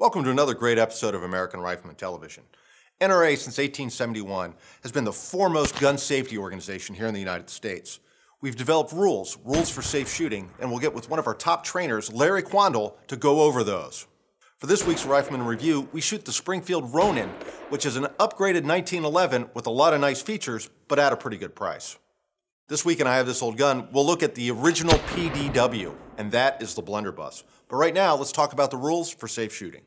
Welcome to another great episode of American Rifleman Television. NRA since 1871 has been the foremost gun safety organization here in the United States. We've developed rules, rules for safe shooting, and we'll get with one of our top trainers, Larry Quandahl, to go over those. For this week's Rifleman Review, we shoot the Springfield Ronin, which is an upgraded 1911 with a lot of nice features, but at a pretty good price. This week, and I have this old gun, we'll look at the original PDW, and that is the blunderbuss. But right now, let's talk about the rules for safe shooting.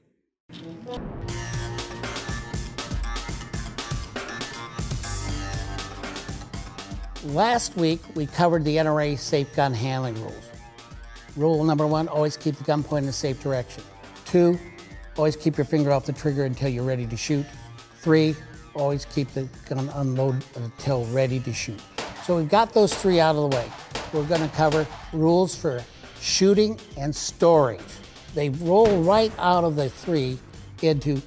Last week, we covered the NRA safe gun handling rules. Rule number one, always keep the gun pointed in a safe direction. Two, always keep your finger off the trigger until you're ready to shoot. Three, always keep the gun unloaded until ready to shoot. So we've got those three out of the way. We're gonna cover rules for shooting and storage. They roll right out of the three into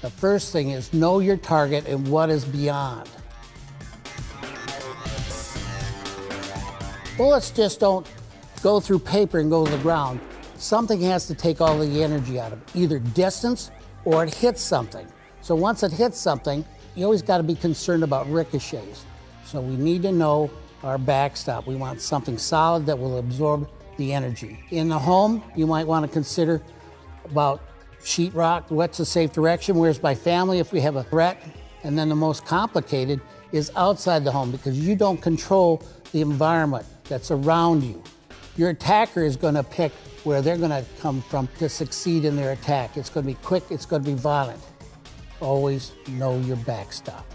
the first thing is know your target and what is beyond. Bullets just don't go through paper and go to the ground. Something has to take all the energy out of it, either distance or it hits something. So once it hits something, you always got to be concerned about ricochets. So we need to know our backstop. We want something solid that will absorb the energy. In the home, you might want to consider about sheetrock, what's a safe direction, where's my family if we have a threat. And then the most complicated is outside the home because you don't control the environment that's around you. Your attacker is going to pick where they're going to come from to succeed in their attack. It's going to be quick, it's going to be violent. Always know your backstop.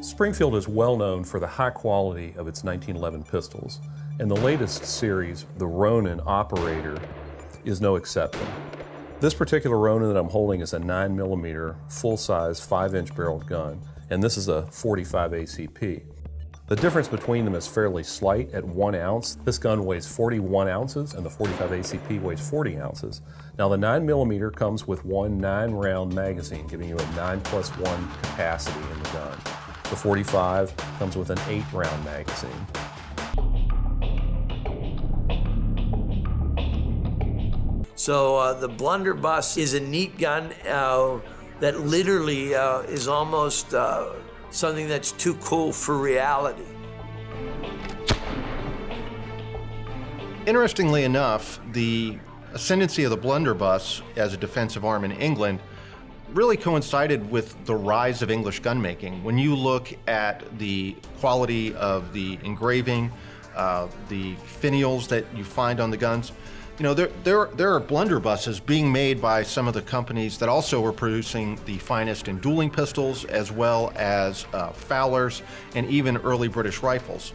Springfield is well known for the high quality of its 1911 pistols, and the latest series, the Ronin Operator, is no exception. This particular Ronin that I'm holding is a 9mm full-size 5-inch barreled gun, and this is a 45 ACP. The difference between them is fairly slight at one ounce. This gun weighs 41 ounces and the 45 ACP weighs 40 ounces. Now the 9mm comes with one 9-round magazine, giving you a 9 plus 1 capacity in the gun. The 45 comes with an 8 round magazine. So uh, the blunderbuss is a neat gun uh, that literally uh, is almost uh, something that's too cool for reality. Interestingly enough, the ascendancy of the blunderbuss as a defensive arm in England really coincided with the rise of English gunmaking. When you look at the quality of the engraving, uh, the finials that you find on the guns, you know, there, there, there are blunderbusses being made by some of the companies that also were producing the finest in dueling pistols, as well as uh, Fowlers and even early British rifles.